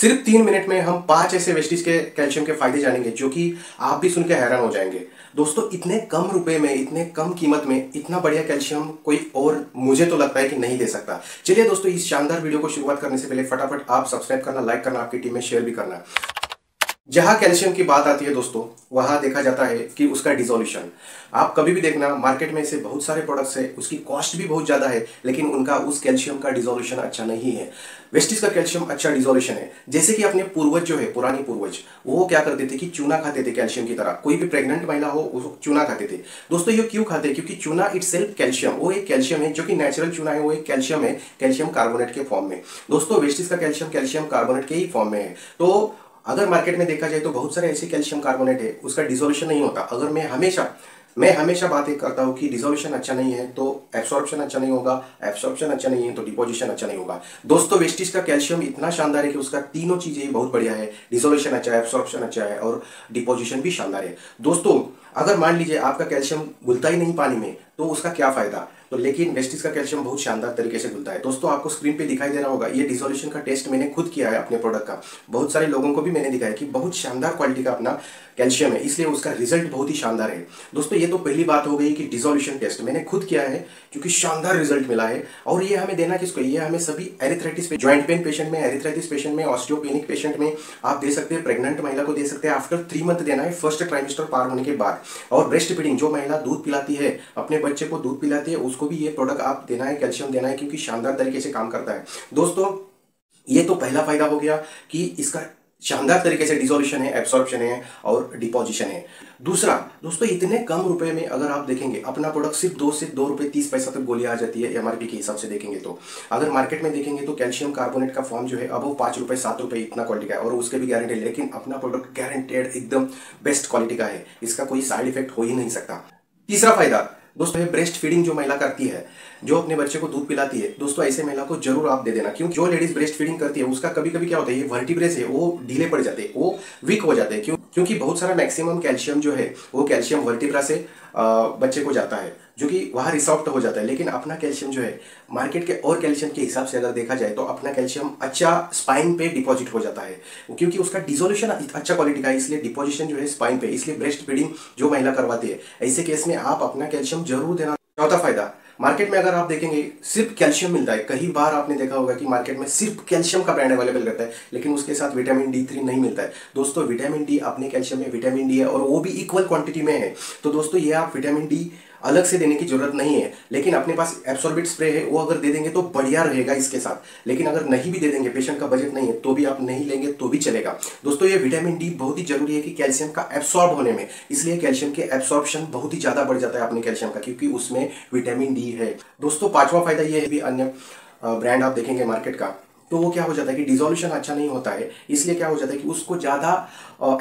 सिर्फ़ तीन मिनट में हम पाँच ऐसे वेस्टिज के कैल्शियम के फ़ायदे जानेंगे, जो कि आप भी सुनकर हैरान हो जाएँगे। दोस्तों, इतने कम रुपए में, इतने कम कीमत में, इतना बढ़िया कैल्शियम कोई और मुझे तो लगता है कि नहीं दे सकता। चलिए दोस्तों, इस शानदार वीडियो को शुरुआत करने से पहले फटाफट आप सब्सक्राइब करना, लाइक करना, आपकी टीम में शेयर भी करना। जहाँ कैल्शियम की बात आती है दोस्तों, वहाँ देखा जाता है कि उसका डिजोल्यूशन आप कभी भी देखना मार्केट में ऐसे बहुत सारे प्रोडक्ट्स है, उसकी कॉस्ट भी बहुत ज़्यादा है, लेकिन उनका, उस कैल्शियम का डिजोल्यूशन अच्छा नहीं है। वेस्टिज का कैल्शियम अच्छा डिजोल्यूशन है। जैसे कि अपने पूर्वज जो है, पुरानी पूर्वज, वो क्या करते थे कि चूना खाते थे कैल्शियम की तरह। कोई भी प्रेग्नेंट महिला हो वो चूना खाते थे। दोस्तों, ये क्यों खाते? क्योंकि चूना इट सेल्फ कैल्शियम, वो एक कैल्शियम है जो कि नेचुरल चूना है, वो एक कैल्शियम है, कैल्शियम कार्बोनेट के फॉर्म में। दोस्तों वेस्टिज का कैल्शियम कैल्शियम कार्बोनेट के ही फॉर्म में है। तो अगर मार्केट में देखा जाए तो बहुत सारे ऐसे कैल्शियम कार्बोनेट है, उसका डिजोल्यूशन नहीं होता। अगर मैं हमेशा मैं हमेशा बात एक करता हूँ कि डिजोल्यूशन अच्छा नहीं है तो एब्सॉर्प्शन अच्छा नहीं होगा एब्सॉर्प्शन अच्छा नहीं है तो डिपोजिशन अच्छा नहीं होगा। दोस्तों वेस्टिज का कैल्शियम इतना शानदार है कि उसका तीनों चीज़ें बहुत बढ़िया है। डिजोल्यूशन अच्छा है एब्सॉर्प्शन अच्छा है और डिपोजिशन भी शानदार है। दोस्तों अगर मान लीजिए आपका कैल्शियम घुलता ही नहीं पानी में तो उसका क्या फ़ायदा? तो लेकिन वेस्टिज का कैल्शियम बहुत शानदार तरीके से घुलता है। दोस्तों, आपको स्क्रीन पे दिखाई दे रहा होगा, ये डिजोल्यूशन का टेस्ट मैंने खुद किया है अपने प्रोडक्ट का। बहुत सारे लोगों को भी मैंने दिखाया कि बहुत शानदार क्वालिटी का अपना कैल्शियम है, इसलिए उसका रिज़ल्ट बहुत ही शानदार है। दोस्तों, ये तो पहली बात हो गई कि डिजोल्यूशन टेस्ट मैंने खुद किया है, क्योंकि शानदार रिज़ल्ट मिला है। और ये हमें देना किसको? ये हमें सभी एरिथ्राइटिस ज्वाइंट पेन पेशेंट में एरिथ्राइटिस पेशेंट में ऑस्टियोपेनिक पेशेंट में आप दे सकते हैं प्रेग्नेंट महिला को दे सकते हैं। आफ्टर थ्री मंथ देना है फ़र्स्ट ट्राइमिस्टर पार होने के बाद। और ब्रेस्ट फीडिंग जो महिला दूध पिलाती है, अपने बच्चे को दूध पिलाती है, उसको भी ये प्रोडक्ट आप देना है कैल्शियम देना है, क्योंकि शानदार तरीके से काम करता है। दोस्तों, ये तो पहला फ़ायदा हो गया कि इसका शानदार तरीके से डिजोल्यूशन है एब्सॉर्प्शन है और डिपोजिशन है। दूसरा, दोस्तों, इतने कम रुपए में अगर आप देखेंगे, अपना प्रोडक्ट सिर्फ़ दो से दो रुपए तीस पैसा तक गोली आ जाती है एमआरपी के हिसाब से देखेंगे तो। अगर मार्केट में देखेंगे तो कैल्शियम कार्बोनेट का फॉर्म जो है, अब वो पाँच सात रुपए इतना क्वालिटी का है और उसके भी गारंटी लेकिन अपना प्रोडक्ट गारंटेड एकदम बेस्ट क्वालिटी का है। इसका कोई साइड इफ़ेक्ट हो ही नहीं सकता। तीसरा फ़ायदा दोस्तों, ये ब्रेस्ट फीडिंग जो महिला करती है, जो अपने बच्चे को दूध पिलाती है, दोस्तों, ऐसे महिला को ज़रूर आप दे देना, क्योंकि जो लेडीज़ ब्रेस्ट फीडिंग करती है, उसका कभी कभी क्या होता है, ये वर्टिब्रेस है वो ढीले पड़ जाते हैं, वो वीक हो जाते हैं, क्यों, क्योंकि बहुत सारा मैक्सिमम कैल्शियम जो है, वो कैल्शियम वर्टिब्रा से बच्चे को जाता है। जो कि वहाँ रिसॉफ्ट हो जाता है। लेकिन अपना कैल्शियम जो है मार्केट के और कैल्शियम के हिसाब से अगर देखा जाए तो अपना कैल्शियम अच्छा स्पाइन पे डिपॉजिट हो जाता है। क्योंकि उसका डिजोल्यूशन अच्छा क्वालिटी का है, इसलिए डिपोजिशन जो है स्पाइन पे, इसलिए ब्रेस्ट फीडिंग जो महिला करवाती है। ऐसे केस में आप अपना कैल्शियम ज़रूर देना। चौथा फ़ायदा मार्केट में अगर आप देखेंगे, सिर्फ़ कैल्शियम मिलता है। कई बार आपने देखा होगा कि मार्केट में सिर्फ़ कैल्शियम का ब्रांड अवेलेबल रहता है, लेकिन उसके साथ विटामिन डी थ्री नहीं मिलता है। दोस्तों विटामिन डी अपने कैल्शियम में विटामिन डी है और वो भी इक्वल क्वांटिटी में है। तो दोस्तों, ये आप विटामिन डी अलग से देने की ज़रूरत नहीं है। लेकिन अपने पास एब्सॉर्बिट स्प्रे है, वो अगर दे देंगे तो बढ़िया रहेगा इसके साथ। लेकिन अगर नहीं भी दे देंगे पेशेंट का बजट नहीं है तो भी आप नहीं लेंगे तो भी चलेगा। दोस्तों, ये विटामिन डी बहुत ही ज़रूरी है कि कैल्शियम का एब्सॉर्ब होने में। इसलिए कैल्शियम के एब्सॉर्प्शन बहुत ही ज़्यादा बढ़ जाता है अपने कैल्शियम का, क्योंकि उसमें विटामिन डी है। दोस्तों, पांचवा फ़ायदा ये है भी अन्य ब्रांड आप देखेंगे मार्केट का। तो वो क्या हो जाता है कि डिजोल्यूशन अच्छा नहीं होता है, इसलिए क्या हो जाता है कि उसको ज़्यादा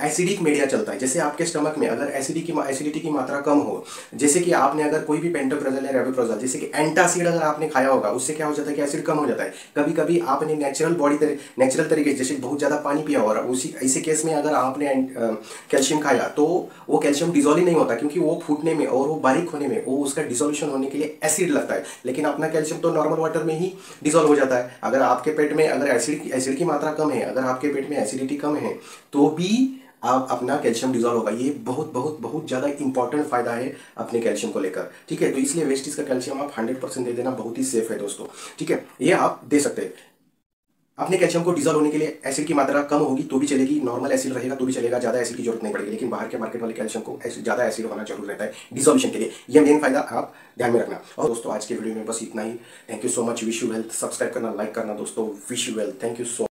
एसिडिक मीडिया चलता है। जैसे आपके स्टमक में अगर एसिडी की एसिडिटी की मात्रा कम हो, जैसे कि आपने अगर कोई भी पेंटोप्रोजल या रेबोप्रोजल जैसे कि एंटासिड अगर आपने खाया होगा, उससे क्या हो जाता है कि एसिड कम हो जाता है। कभी कभी आपने नेचुरल बॉडी नेचुरल तरीके से, जैसे बहुत ज़्यादा पानी पिया हो उसी ऐसे केस में अगर आपने कैल्शियम खाया तो वो कैल्शियम डिजोल्व नहीं होता, क्योंकि वो फूटने में और वो बारीक होने में, वो उसका डिजोल्यूशन होने के लिए एसिड लगता है। लेकिन अपना कैल्शियम तो नॉर्मल वाटर में ही डिजोल्व हो जाता है। अगर आपके पेट में अगर एसिड एसिड की मात्रा कम है, अगर आपके पेट में एसिडिटी कम है तो भी आप अपना कैल्शियम डिजॉल्व होगा। ये बहुत बहुत बहुत ज़्यादा इंपॉर्टेंट फ़ायदा है अपने कैल्शियम को लेकर। ठीक है? तो इसलिए वेस्टिज का कैल्शियम आप हंड्रेड परसेंट दे देना, बहुत ही सेफ़ है दोस्तों। ठीक है? ये आप दे सकते हैं। अपने कैल्शियम को डिजोल्व होने के लिए एसिड की मात्रा कम होगी तो भी चलेगी। नॉर्मल एसिड रहेगा तो भी चलेगा। ज़्यादा एसिड की ज़रूरत नहीं पड़ेगी। लेकिन बाहर के मार्केट वाले कैल्शियम को ज़्यादा एसिड होना ज़रूर रहता है डिजोल्यूशन के लिए। यह मेन फ़ायदा आप ध्यान में रखना। और दोस्तों, आज के वीडियो में बस इतना ही। Thank you so much wish you health subscribe करना लाइक करना दोस्तों। Wish you wealth thank you so